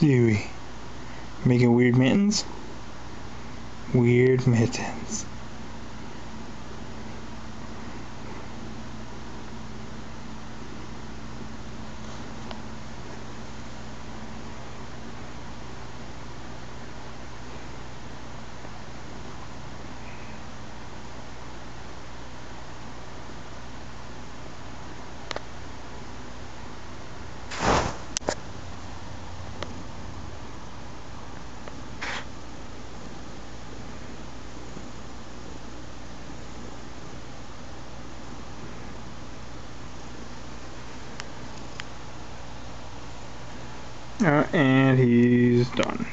Stewie. Making weird mittens? Weird mittens. Uh, and he's done.